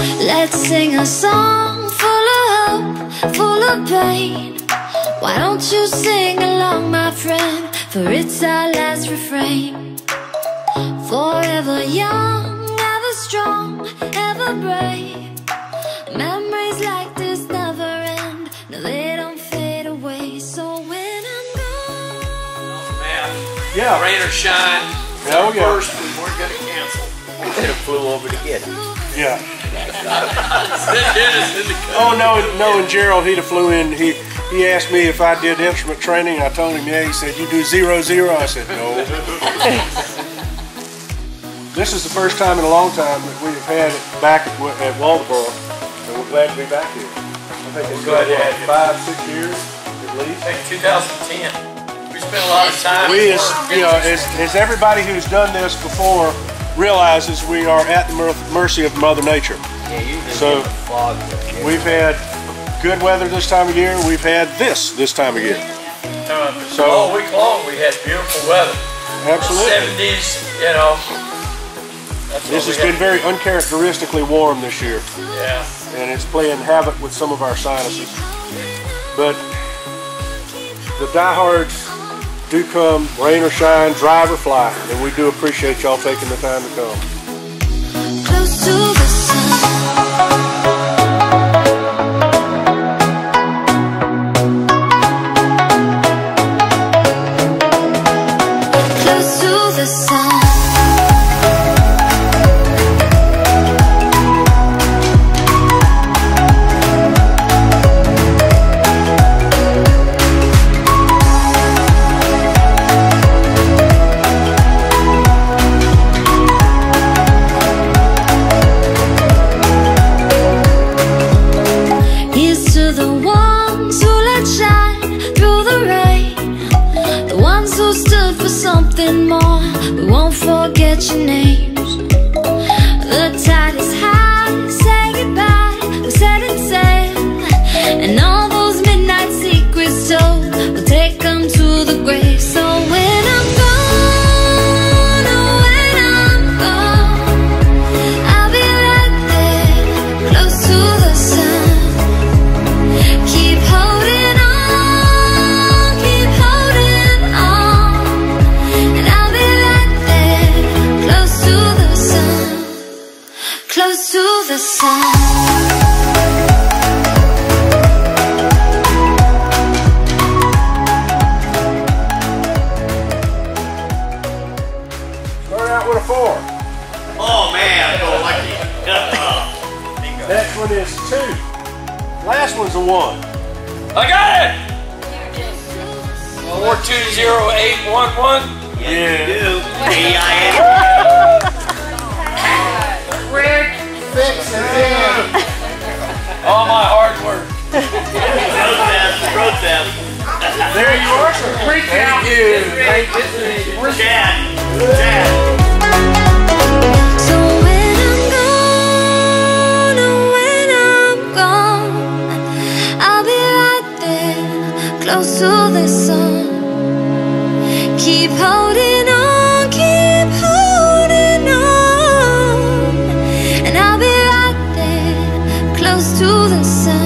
sing a song full of hope, full of pain. Why don't you sing along, my friend? For it's our last refrain. Forever young, ever strong, ever brave. Memories like this never end. No, they don't fade away. So when I'm gone, Man, Yeah. rain or shine. Oh, yeah. First, we weren't gonna cancel. Could have flew over to get it. Yeah. Oh no, knowing Gerald, he'd have flew in. He he asked me if I did instrument training. I told him yeah. He said you do zero zero. I said no. this is the first time in a long time that we have had it back at, at Walterboro, and we're glad to be back here. I think it's Glad been to what, have you. five, six years at least. I think 2010. We spent a lot of time. We, as you know, as, as everybody who's done this before realizes, we are at the mercy of Mother Nature. Yeah, So, get fog there. We've had good weather this time of year. We've had this this time of year. Uh, So- all week long we had beautiful weather. Absolutely. 70s, you know. This has been very uncharacteristically warm this year. Yeah. and it's playing havoc with some of our sinuses. But the diehards do come, rain or shine, drive or fly, and we do appreciate y'all taking the time to come. Close to the sun. Something more. We won't forget your names. With a four. Oh man, oh lucky. Next one is two. Last one's a one. I got it! 420811. Yeah. do. A-I-N. All the sun.